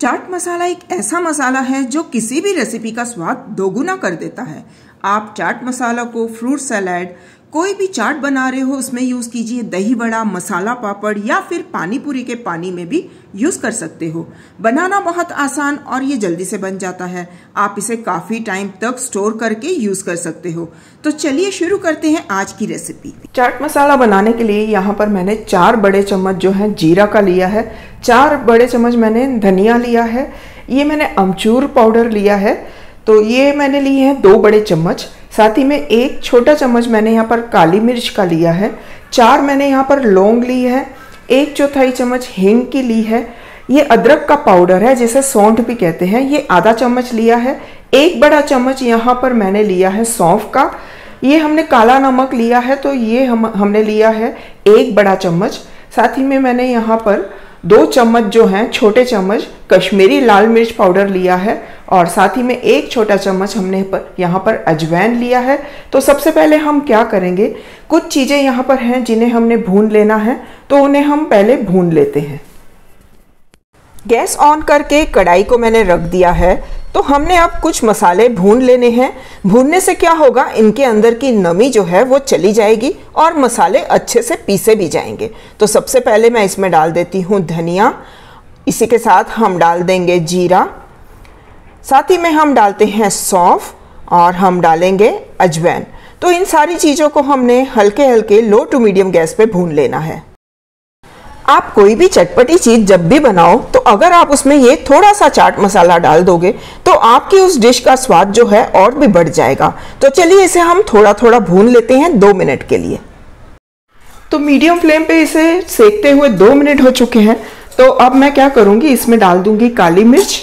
चाट मसाला एक ऐसा मसाला है जो किसी भी रेसिपी का स्वाद दोगुना कर देता है। आप चाट मसाला को फ्रूट सलाद कोई भी चाट बना रहे हो, उसमें यूज़ कीजिए दही बड़ा मसाला पापड़ या फिर पानी पूरी के पानी में भी यूज़ कर सकते हो। बनाना बहुत आसान और ये जल्दी से बन जाता है। आप इसे काफ़ी टाइम तक स्टोर करके यूज़ कर सकते हो। तो चलिए शुरू करते हैं आज की रेसिपी चाट मसाला बनाने के लिए यहाँ पर मैंने चार बड़े चम्मच जो है जीरा का लिया है। चार बड़े चम्मच मैंने धनिया लिया है, ये मैंने अमचूर पाउडर लिया है तो ये मैंने लिए हैं दो बड़े चम्मच, साथ ही में एक छोटा चम्मच मैंने यहाँ पर काली मिर्च का लिया है, चार मैंने यहाँ पर लौंग ली है, एक चौथाई चम्मच हींग की ली है, ये अदरक का पाउडर है जिसे सौंठ भी कहते हैं, ये आधा चम्मच लिया है, एक बड़ा चम्मच यहाँ पर मैंने लिया है सौंफ का, ये हमने काला नमक लिया है तो ये हम, हमने लिया है एक बड़ा चम्मच, साथ ही में मैंने यहाँ पर दो चम्मच जो हैं, छोटे चम्मच कश्मीरी लाल मिर्च पाउडर लिया है और साथ ही में एक छोटा चम्मच हमने पर यहाँ पर अजवैन लिया है। तो सबसे पहले हम क्या करेंगे, कुछ चीज़ें यहाँ पर हैं जिन्हें हमने भून लेना है तो उन्हें हम पहले भून लेते हैं। गैस ऑन करके कढ़ाई को मैंने रख दिया है। तो हमने अब कुछ मसाले भून लेने हैं। भूनने से क्या होगा? इनके अंदर की नमी जो है वो चली जाएगी और मसाले अच्छे से पीसे भी जाएँगे। तो सबसे पहले मैं इसमें डाल देती हूँ धनिया। इसी के साथ हम डाल देंगे जीरा। साथ ही में हम डालते हैं सौंफ और हम डालेंगे अजवैन। तो इन सारी चीज़ों को हमने हल्के हल्के लो टू मीडियम गैस पे भून लेना है। आप कोई भी चटपटी चीज़ जब भी बनाओ तो अगर आप उसमें ये थोड़ा सा चाट मसाला डाल दोगे तो आपकी उस डिश का स्वाद जो है और भी बढ़ जाएगा। तो चलिए इसे हम थोड़ा थोड़ा भून लेते हैं दो मिनट के लिए। तो मीडियम फ्लेम पे इसे सेकते हुए दो मिनट हो चुके हैं। तो अब मैं क्या करूँगी, इसमें डाल दूँगी काली मिर्च,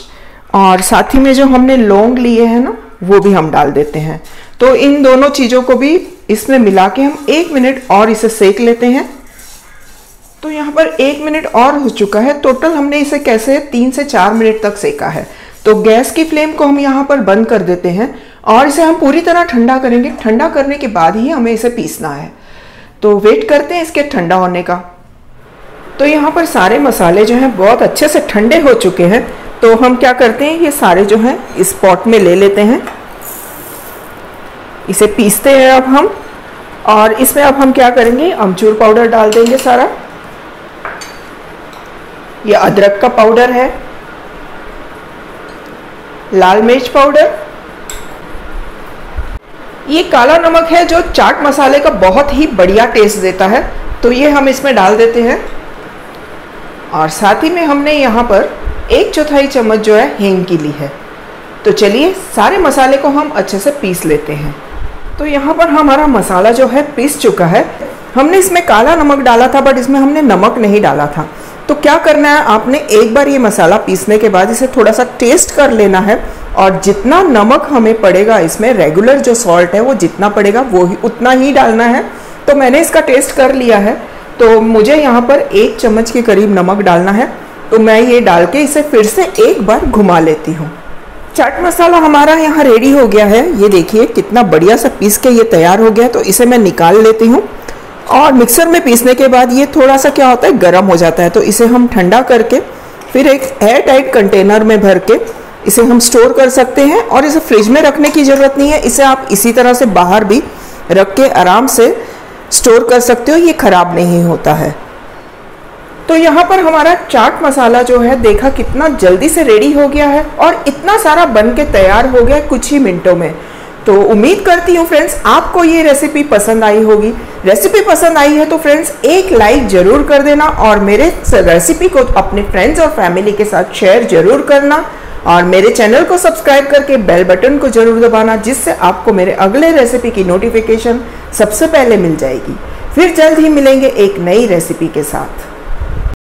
और साथ ही में जो हमने लौंग लिए हैं ना, वो भी हम डाल देते हैं। तो इन दोनों चीज़ों को भी इसमें मिला के हम एक मिनट और इसे सेक लेते हैं। तो यहाँ पर एक मिनट और हो चुका है। टोटल हमने इसे कैसे तीन से चार मिनट तक सेका है? तो गैस की फ्लेम को हम यहाँ पर बंद कर देते हैं और इसे हम पूरी तरह ठंडा करेंगे। ठंडा करने के बाद ही हमें इसे पीसना है। तो वेट करते हैं इसके ठंडा होने का। तो यहाँ पर सारे मसाले जो हैं बहुत अच्छे से ठंडे हो चुके हैं। तो हम क्या करते हैं, ये सारे जो हैं इस पॉट में ले लेते हैं। इसे पीसते हैं अब हम और इसमें अब हम क्या करेंगे, अमचूर पाउडर डाल देंगे सारा। ये अदरक का पाउडर है। लाल मिर्च पाउडर ये काला नमक है जो चाट मसाले का बहुत ही बढ़िया टेस्ट देता है। तो ये हम इसमें डाल देते हैं। और साथ ही में हमने यहाँ पर एक चौथाई चम्मच जो है, हींग की ली है। तो चलिए, सारे मसाले को हम अच्छे से पीस लेते हैं। तो यहाँ पर हमारा मसाला जो है, पीस चुका है। हमने इसमें काला नमक डाला था बट इसमें हमने नमक नहीं डाला था। तो क्या करना है? आपने एक बार ये मसाला पीसने के बाद इसे थोड़ा सा टेस्ट कर लेना है और जितना नमक हमें पड़ेगा इसमें रेगुलर जो सॉल्ट है वो जितना पड़ेगा, वो ही उतना ही डालना है। तो मैंने इसका टेस्ट कर लिया है। तो मुझे यहाँ पर एक चम्मच के करीब नमक डालना है। तो मैं ये डाल के इसे फिर से एक बार घुमा लेती हूँ। चाट मसाला हमारा यहाँ रेडी हो गया है। ये देखिए कितना बढ़िया सा पीस के ये तैयार हो गया तो इसे मैं निकाल लेती हूँ। और मिक्सर में पीसने के बाद ये थोड़ा सा क्या होता है, गर्म हो जाता है। तो इसे हम ठंडा करके, फिर एक एयर टाइट कंटेनर में भर के इसे हम स्टोर कर सकते हैं। और इसे फ्रिज में रखने की ज़रूरत नहीं है, इसे आप इसी तरह से बाहर भी रख के आराम से स्टोर कर सकते हो, ये ख़राब नहीं होता है। तो यहाँ पर हमारा चाट मसाला जो है, देखा कितना जल्दी से रेडी हो गया है और इतना सारा बन के तैयार हो गया कुछ ही मिनटों में। तो उम्मीद करती हूँ फ्रेंड्स आपको ये रेसिपी पसंद आई होगी। रेसिपी पसंद आई है तो फ्रेंड्स एक लाइक ज़रूर कर देना और मेरे रेसिपी को अपने फ्रेंड्स और फैमिली के साथ शेयर ज़रूर करना और मेरे चैनल को सब्सक्राइब करके बेल बटन को ज़रूर दबाना, जिससे आपको मेरे अगले रेसिपी की नोटिफिकेशन सबसे पहले मिल जाएगी। फिर जल्द ही मिलेंगे एक नई रेसिपी के साथ।